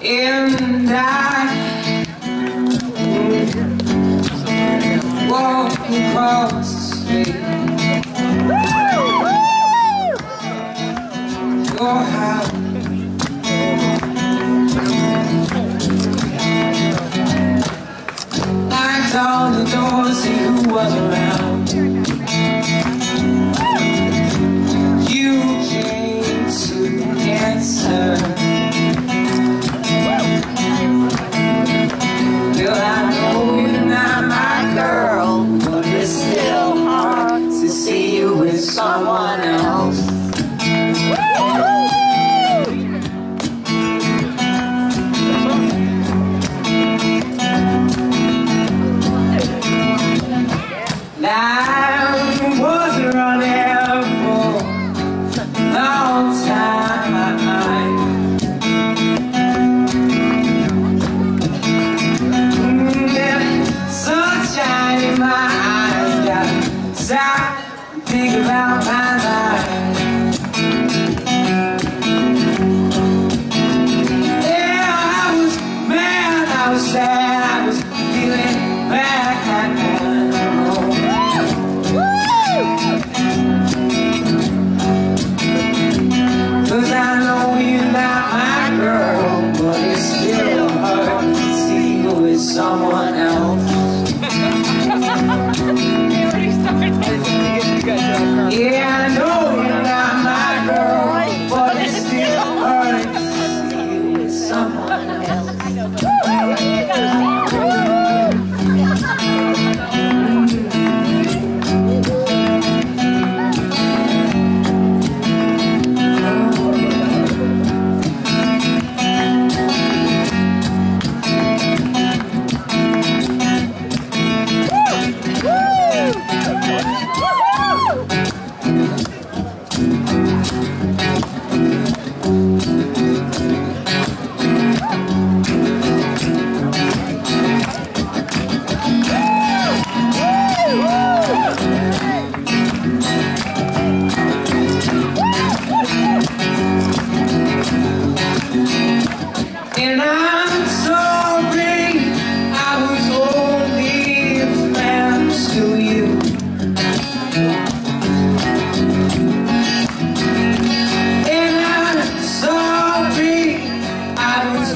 And I walking across the street. Your house. Knocked on the door, see who was around. And think about my life. Yeah, I was mad, I was sad, I was feeling I know you're not my girl, but it's still to see you with someone Yeah,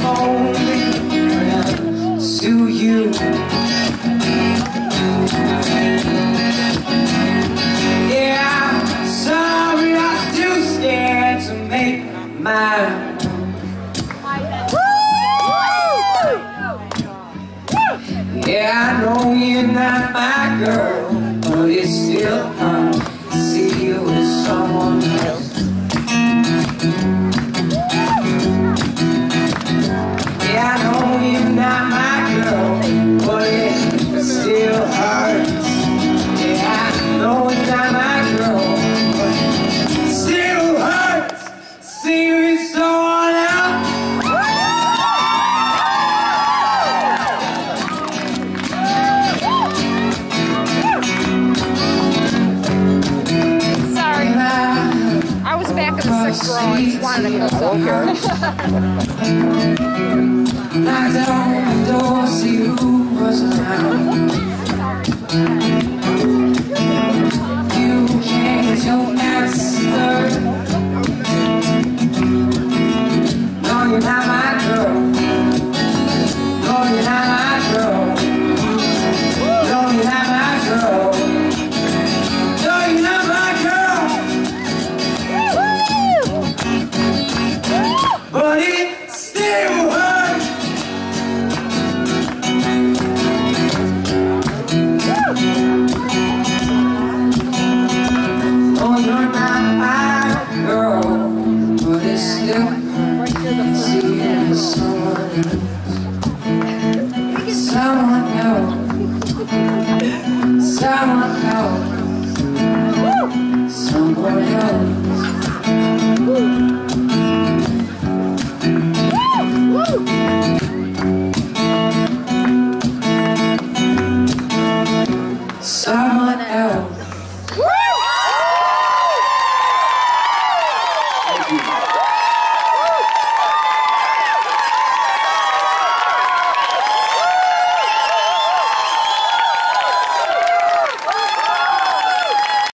Friend to you. Yeah, I'm sorry I too scared to make my. Yeah, I know you're not my girl, but it's still up here. Knocked on the door, see who was around.